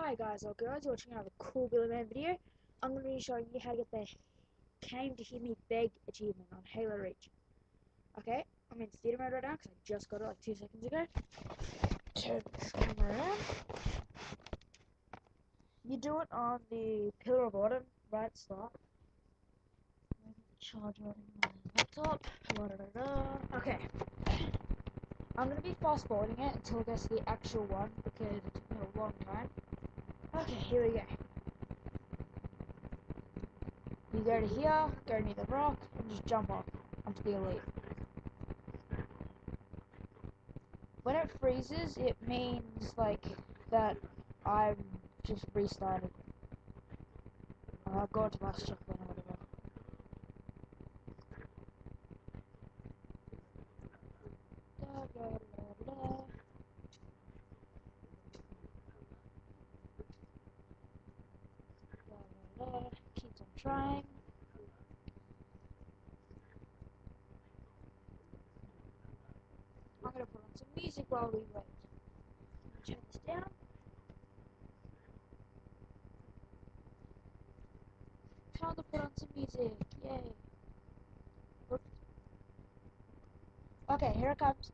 Hi guys or girls, you're watching another cool Billy Man video. I'm going to be showing you how to get the Came to Hear Me Beg achievement on Halo Reach. Okay, I'm in theater mode right now because I just got it like two seconds ago. Turn this camera around. You do it on the pillar of autumn, right start. Charger on my laptop. Okay. I'm going to be fast forwarding it until it gets to the actual one because it took me a long time. Okay, here we go. You go to here, go near the rock, and just jump off onto the elite. When it freezes, it means like that I'm just restarted. I'll oh, go to last checkpoint or whatever. Da, da, da, da. Da, da, da. Keeps on trying. I'm gonna put on some music while we wait. Turn this down. Time to put on some music. Yay. Okay, here it comes.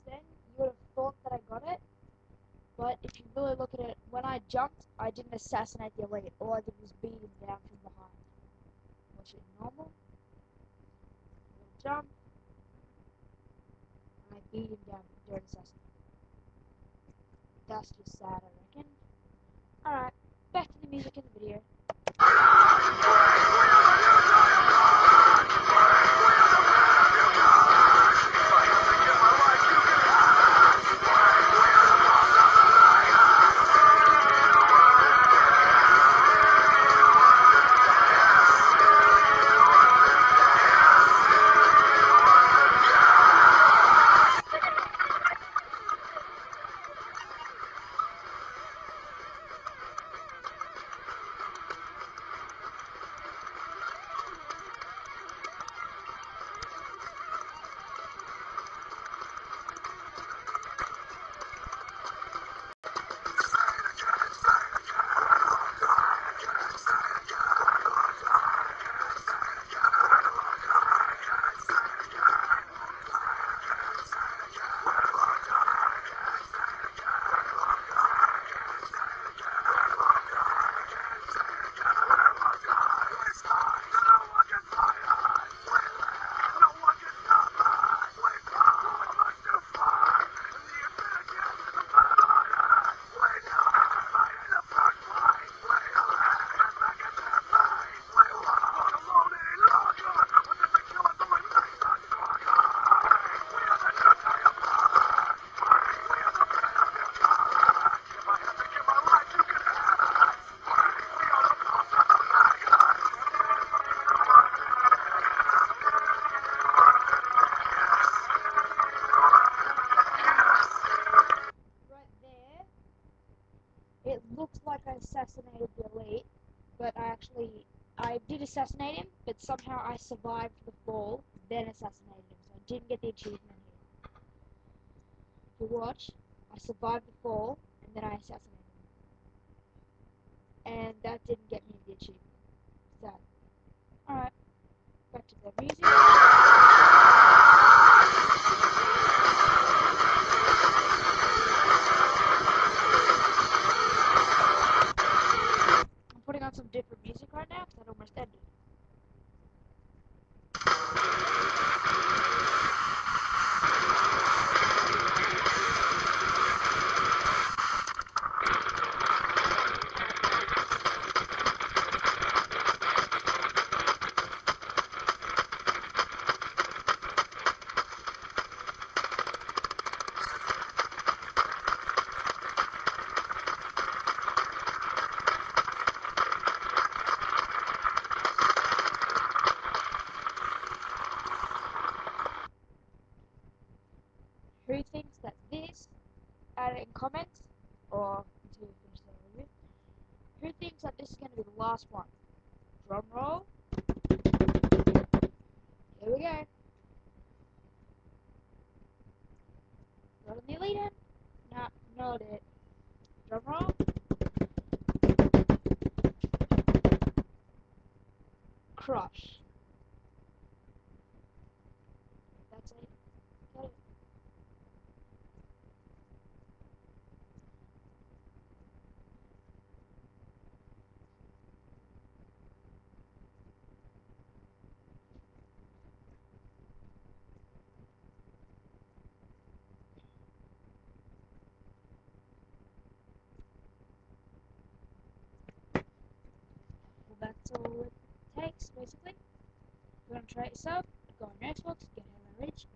Then, you would have thought that I got it. But if you really look at it, when I jumped, I didn't assassinate the elite. All I did was beat him down from behind. Watch it normal. Jump. And I beat him down. Don't assassinate. That's just sad, I reckon. Alright, back to the music in the video. Actually I did assassinate him, but somehow I survived the fall, then assassinated him, so I didn't get the achievement here. If you watch, I survived the fall, and then I assassinated him. And that didn't get me the achievement. Some different music right now because it almost ended. Who this is to be the last one? Drum roll. Here we go. Right the end? Nah, not it. Drum roll. Crush. That's it. Got it. Well, that's all it takes, basically. If you want to try it yourself, go on Xbox, get Halo Reach,